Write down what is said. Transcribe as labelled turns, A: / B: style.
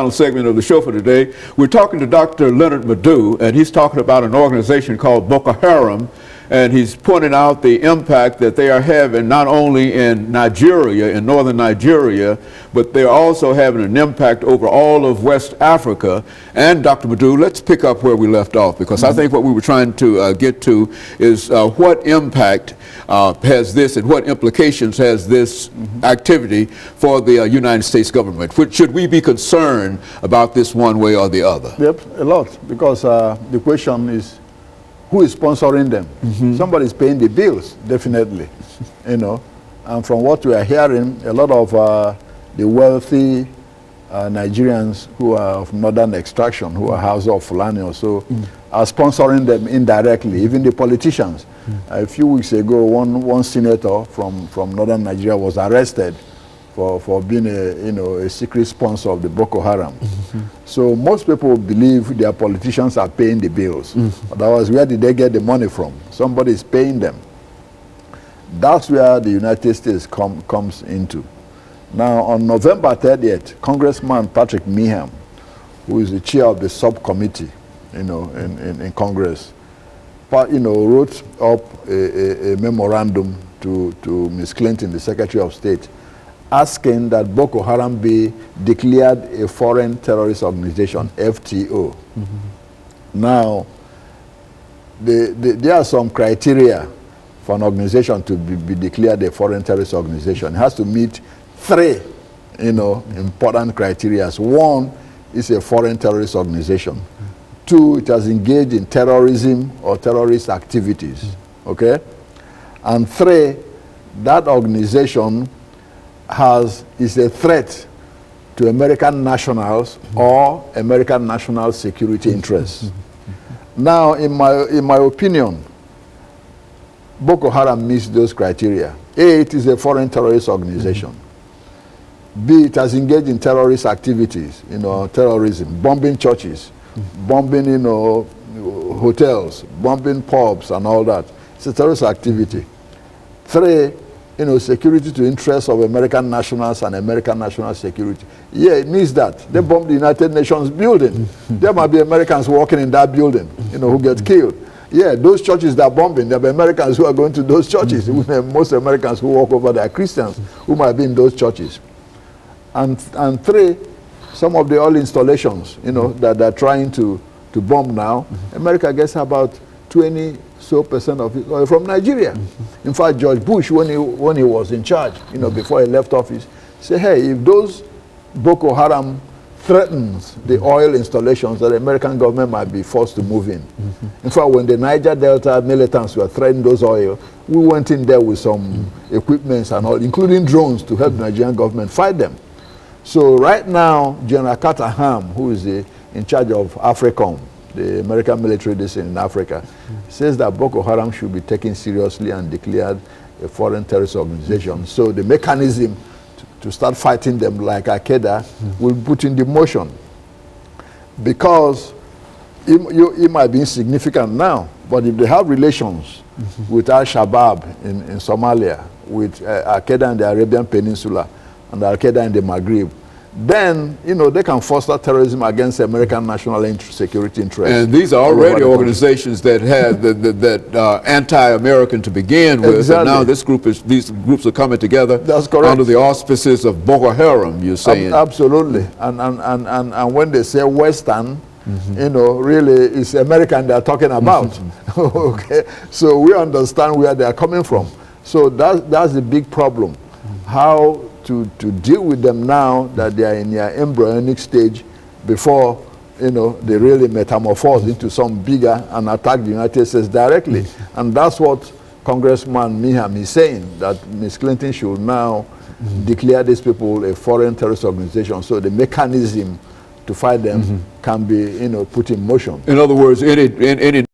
A: final segment of the show for today. We're talking to Dr. Leonard Madu, and he's talking about an organization called Boko Haram, and he's pointing out the impact that they are having not only in Nigeria, in northern Nigeria, but they're also having an impact over all of West Africa. And Dr. Madu, let's pick up where we left off, because mm -hmm. I think what we were trying to uh, get to is uh, what impact uh, has this and what implications has this mm -hmm. activity for the uh, United States government? Should we be concerned about this one way or the other?
B: Yep, a lot, because uh, the question is who is sponsoring them? Mm -hmm. Somebody is paying the bills, definitely. you know, and from what we are hearing, a lot of uh, the wealthy uh, Nigerians who are of northern extraction, who are Hausa Fulani or so, mm. are sponsoring them indirectly, even the politicians. Mm. a few weeks ago, one, one senator from, from northern Nigeria was arrested for, for being a, you know, a secret sponsor of the Boko Haram. Mm -hmm. So most people believe their politicians are paying the bills. Mm -hmm. Otherwise, where did they get the money from? Somebody is paying them. That's where the United States com comes into. Now, on November 30th, Congressman Patrick Meehan, who is the chair of the subcommittee, you know, in, in, in Congress, you know, wrote up a, a, a memorandum to, to Ms. Clinton, the Secretary of State, asking that Boko Haram be declared a foreign terrorist organization, FTO. Mm -hmm. Now, the, the, there are some criteria for an organization to be, be, declared a foreign terrorist organization. It has to meet three, you know, important criteria. One is a foreign terrorist organization. Two, it has engaged in terrorism or terrorist activities. Okay? And three, that organization has is a threat to American nationals or American national security interests. now, in my, in my opinion, Boko Haram meets those criteria. A, it is a foreign terrorist organization. B, it has engaged in terrorist activities, you know, terrorism, bombing churches, bombing, you know, hotels, bombing pubs and all that. It's a terrorist activity. Three, you know, security to interests of American nationals and American national security. Yeah, it means that. They hmm. bombed the United Nations building. Hmm. there might be Americans working in that building, you know, who get hmm. killed. Yeah, those churches that are bombing, there be Americans who are going to those churches. Most Americans who walk over there are Christians who might be in those churches. And, and three, some of the oil installations, you know, that they're trying to, to bomb now, America gets about 20 so percent of it oil from Nigeria. Mm -hmm. In fact, George Bush, when he, when he was in charge, you know, mm -hmm. before he left office, said, hey, if those Boko Haram threatens the oil installations, that the American government might be forced to move in. Mm -hmm. In fact, when the Niger Delta militants were threatening those oil, we went in there with some equipments and all, including drones to help the Nigerian government fight them. So right now, General Carter Ham, who is the, in charge of AFRICOM, the American military base in Africa, mm. says that Boko Haram should be taken seriously and declared a foreign terrorist organization. Mm. So the mechanism to, to, start fighting them like Al-Qaeda mm. will put in the motion. Because it, you, it, might be insignificant now, but if they have relations -hmm. with Al-Shabaab in, in, Somalia, with uh, Al-Qaeda in the Arabian Peninsula, and Al-Qaeda in the Maghreb, then you know they can foster terrorism against American national interest, security interests.
A: And these are already organizations that had the, the, that uh, anti-American to begin with,
B: exactly.
A: and now this group is these groups are coming together.
B: That's correct.
A: Under the auspices of Boko Haram, you're saying.
B: Ab absolutely, and, and and and and when they say Western. Mm -hmm. You know, really, it's American they're talking about. Mm -hmm. okay, so we understand where they are coming from. So that that's the big problem. Mm -hmm. How to, to deal with them now that they are in their embryonic stage before you know, they really metamorphose into some bigger and attack the United States directly. And that's what Congressman Meehan is saying, that Ms. Clinton should now mm -hmm. declare these people a foreign terrorist organization so the mechanism to fight them mm -hmm. can be, you know, put in motion.
A: In other words, any, any